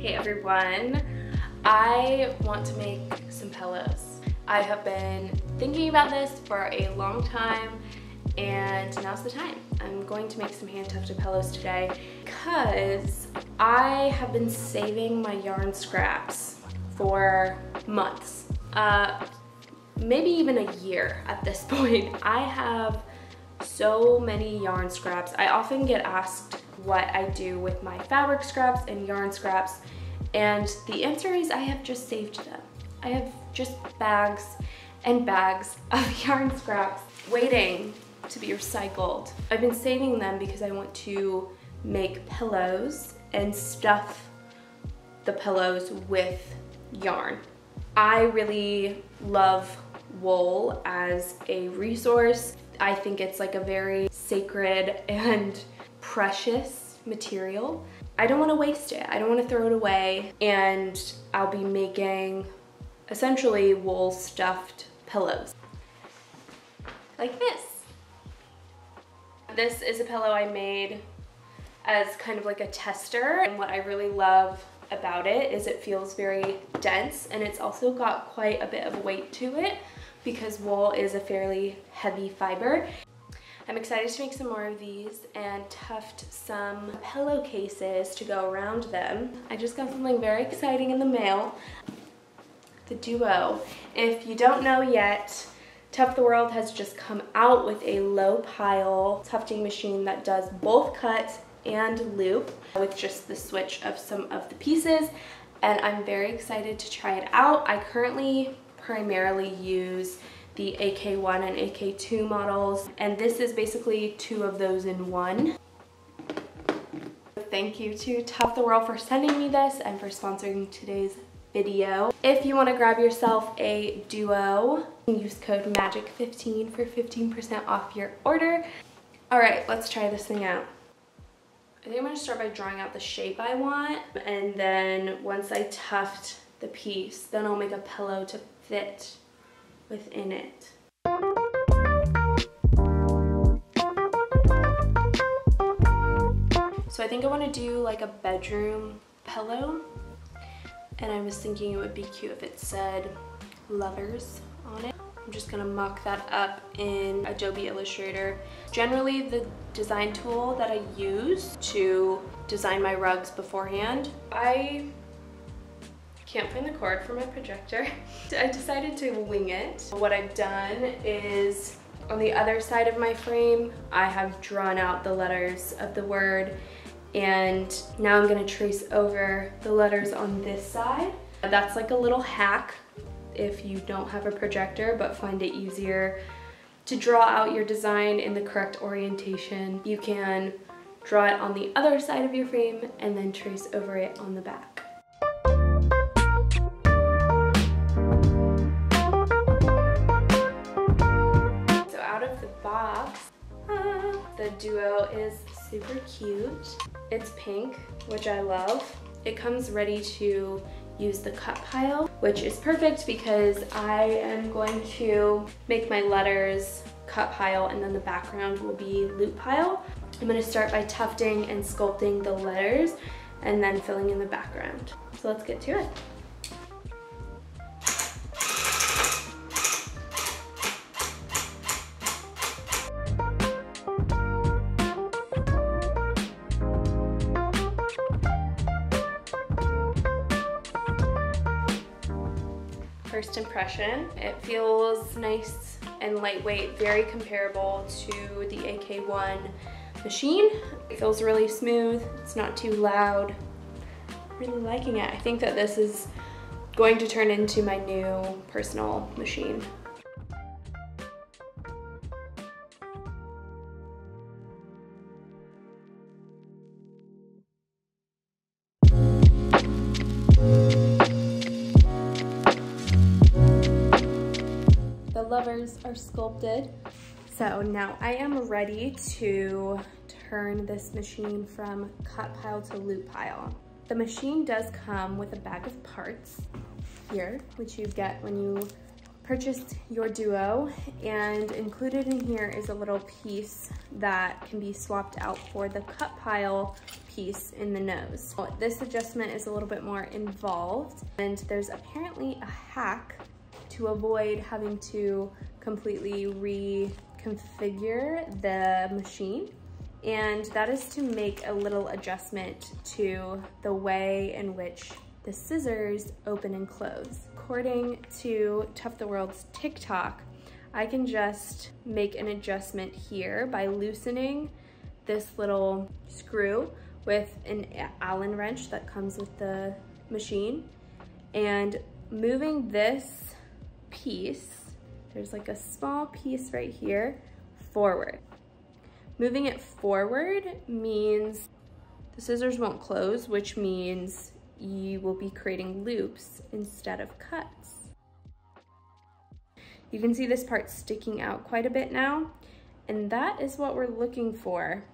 Hey everyone, I want to make some pillows. I have been thinking about this for a long time and now's the time. I'm going to make some hand tufted pillows today because I have been saving my yarn scraps for months, uh, maybe even a year at this point. I have so many yarn scraps. I often get asked what I do with my fabric scraps and yarn scraps. And the answer is I have just saved them. I have just bags and bags of yarn scraps waiting to be recycled. I've been saving them because I want to make pillows and stuff the pillows with yarn. I really love wool as a resource. I think it's like a very sacred and precious material. I don't want to waste it. I don't want to throw it away and I'll be making essentially wool stuffed pillows like this. This is a pillow I made as kind of like a tester and what I really love about it is it feels very dense and it's also got quite a bit of weight to it because wool is a fairly heavy fiber. I'm excited to make some more of these and tuft some pillowcases to go around them. I just got something very exciting in the mail. The Duo. If you don't know yet, Tuft the World has just come out with a low pile tufting machine that does both cut and loop with just the switch of some of the pieces and I'm very excited to try it out. I currently primarily use the AK1 and AK2 models, and this is basically two of those in one. Thank you to Tuft the World for sending me this and for sponsoring today's video. If you want to grab yourself a duo, use code MAGIC15 for 15% off your order. All right, let's try this thing out. I think I'm gonna start by drawing out the shape I want, and then once I tuft the piece, then I'll make a pillow to fit within it. So I think I want to do like a bedroom pillow and I was thinking it would be cute if it said lovers on it. I'm just gonna mock that up in Adobe Illustrator. Generally the design tool that I use to design my rugs beforehand, I can't find the cord for my projector. I decided to wing it. What I've done is on the other side of my frame, I have drawn out the letters of the word and now I'm gonna trace over the letters on this side. That's like a little hack if you don't have a projector but find it easier to draw out your design in the correct orientation. You can draw it on the other side of your frame and then trace over it on the back. Duo is super cute. It's pink, which I love. It comes ready to use the cut pile, which is perfect because I am going to make my letters cut pile and then the background will be loop pile. I'm gonna start by tufting and sculpting the letters and then filling in the background. So let's get to it. It feels nice and lightweight, very comparable to the AK1 machine. It feels really smooth, it's not too loud. Really liking it. I think that this is going to turn into my new personal machine. Sculpted. So now I am ready to turn this machine from cut pile to loop pile. The machine does come with a bag of parts here, which you get when you purchased your Duo and included in here is a little piece that can be swapped out for the cut pile piece in the nose. This adjustment is a little bit more involved and there's apparently a hack to avoid having to completely reconfigure the machine and that is to make a little adjustment to the way in which the scissors open and close. According to Tuft the World's TikTok, I can just make an adjustment here by loosening this little screw with an Allen wrench that comes with the machine and moving this piece, there's like a small piece right here, forward. Moving it forward means the scissors won't close, which means you will be creating loops instead of cuts. You can see this part sticking out quite a bit now, and that is what we're looking for.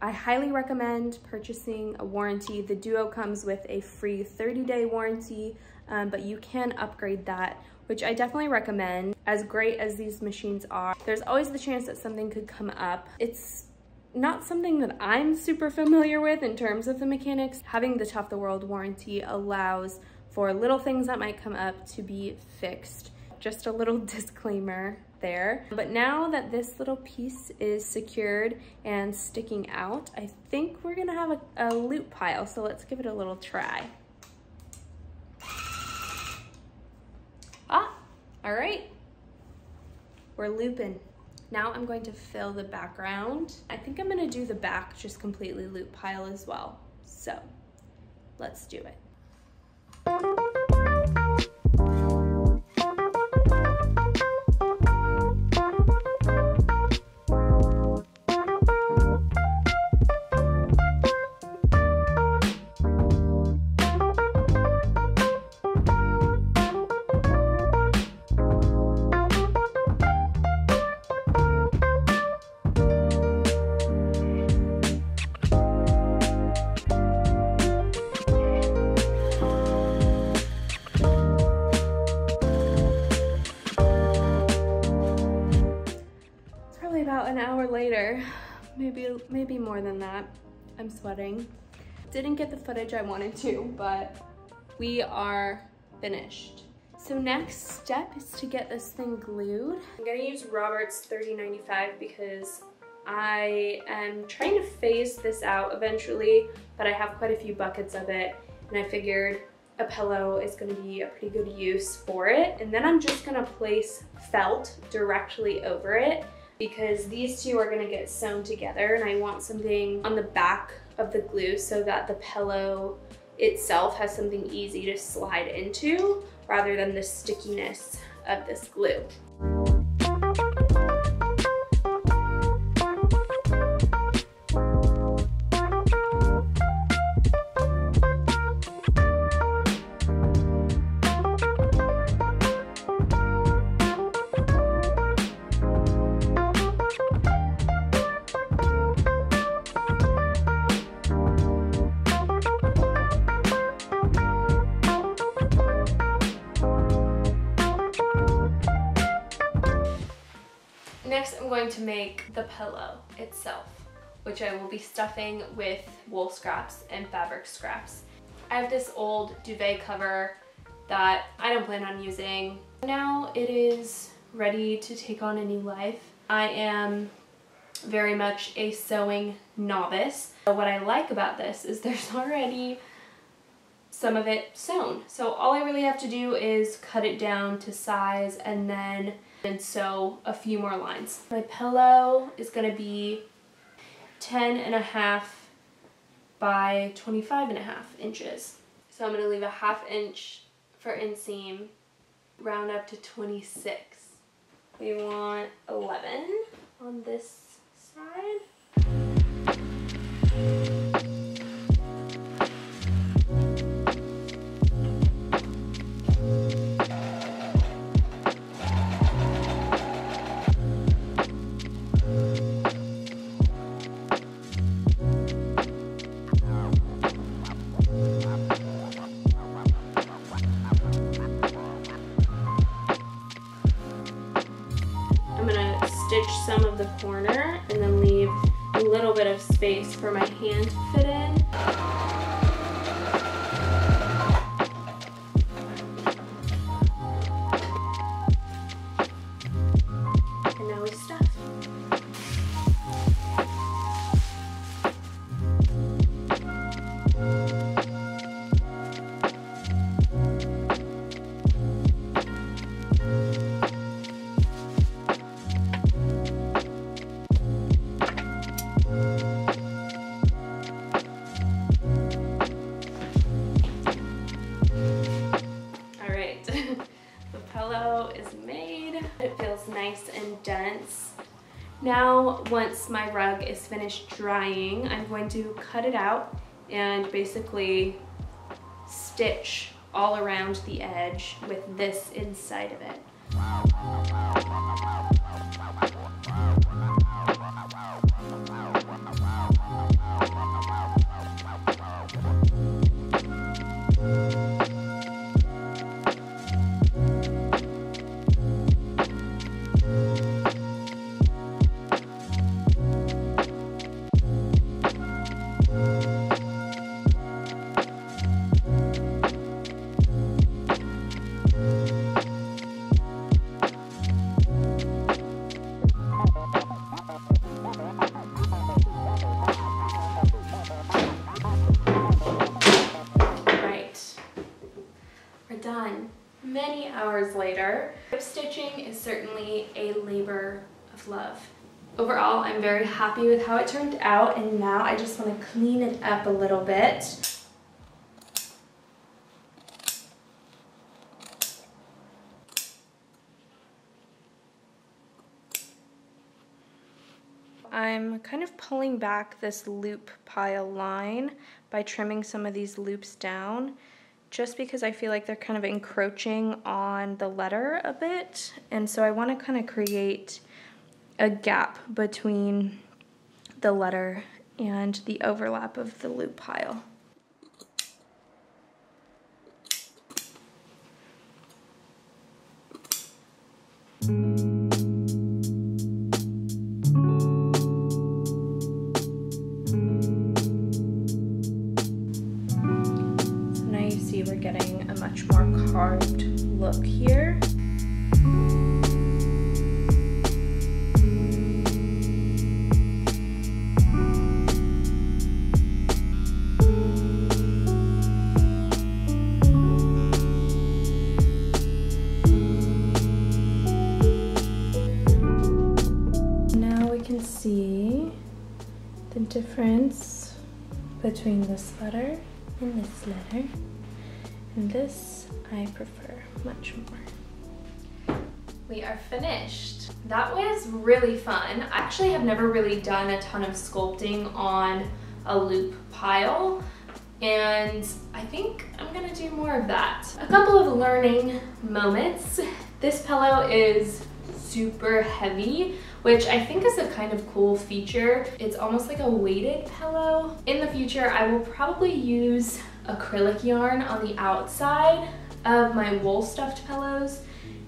I highly recommend purchasing a warranty. The Duo comes with a free 30-day warranty, um, but you can upgrade that, which I definitely recommend. As great as these machines are, there's always the chance that something could come up. It's not something that I'm super familiar with in terms of the mechanics. Having the Tuft the World warranty allows for little things that might come up to be fixed. Just a little disclaimer there. But now that this little piece is secured and sticking out, I think we're gonna have a, a loop pile. So let's give it a little try. All right. We're looping. Now I'm going to fill the background. I think I'm gonna do the back just completely loop pile as well. So let's do it. Maybe, maybe more than that. I'm sweating. Didn't get the footage I wanted to, but we are finished. So next step is to get this thing glued. I'm gonna use Robert's 3095 because I am trying to phase this out eventually, but I have quite a few buckets of it and I figured a pillow is gonna be a pretty good use for it. And then I'm just gonna place felt directly over it because these two are gonna get sewn together and I want something on the back of the glue so that the pillow itself has something easy to slide into rather than the stickiness of this glue. Next, I'm going to make the pillow itself, which I will be stuffing with wool scraps and fabric scraps. I have this old duvet cover that I don't plan on using. Now it is ready to take on a new life. I am very much a sewing novice. but What I like about this is there's already some of it sewn. So all I really have to do is cut it down to size and then and sew a few more lines. My pillow is gonna be 10 and a half by 25 and a half inches. So I'm gonna leave a half inch for inseam, round up to 26. We want 11 on this side. stitch some of the corner and then leave a little bit of space for my hand to fit in. Once my rug is finished drying, I'm going to cut it out and basically stitch all around the edge with this inside of it. I'm very happy with how it turned out and now I just want to clean it up a little bit. I'm kind of pulling back this loop pile line by trimming some of these loops down just because I feel like they're kind of encroaching on the letter a bit. And so I want to kind of create a gap between the letter and the overlap of the loop pile. Difference between this letter and this letter. And this I prefer much more. We are finished. That was really fun. I actually have never really done a ton of sculpting on a loop pile and I think I'm gonna do more of that. A couple of learning moments. This pillow is super heavy, which I think is a kind of cool feature. It's almost like a weighted pillow. In the future, I will probably use acrylic yarn on the outside of my wool stuffed pillows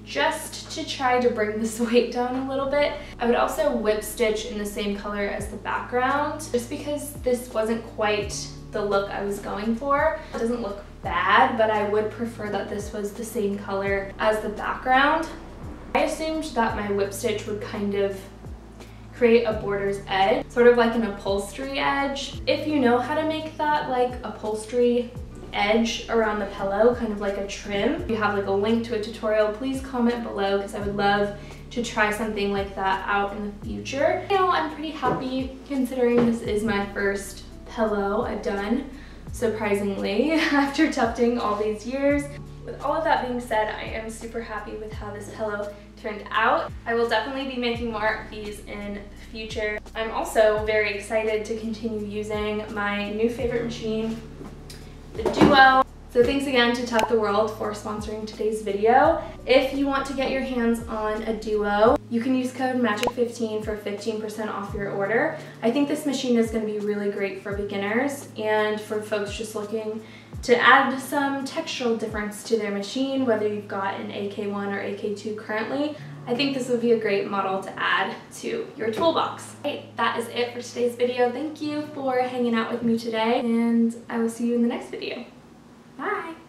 just to try to bring this weight down a little bit. I would also whip stitch in the same color as the background just because this wasn't quite the look I was going for. It doesn't look bad, but I would prefer that this was the same color as the background. I assumed that my whip stitch would kind of create a border's edge, sort of like an upholstery edge. If you know how to make that like upholstery edge around the pillow, kind of like a trim, if you have like a link to a tutorial, please comment below because I would love to try something like that out in the future. You know, I'm pretty happy considering this is my first pillow I've done, surprisingly, after tufting all these years. With all of that being said, I am super happy with how this pillow turned out. I will definitely be making more of these in the future. I'm also very excited to continue using my new favorite machine, the Duo. So thanks again to Tuft the World for sponsoring today's video. If you want to get your hands on a Duo, you can use code MAGIC15 for 15% off your order. I think this machine is going to be really great for beginners and for folks just looking to add some textural difference to their machine, whether you've got an AK1 or AK2 currently. I think this would be a great model to add to your toolbox. That is it for today's video. Thank you for hanging out with me today and I will see you in the next video. Bye!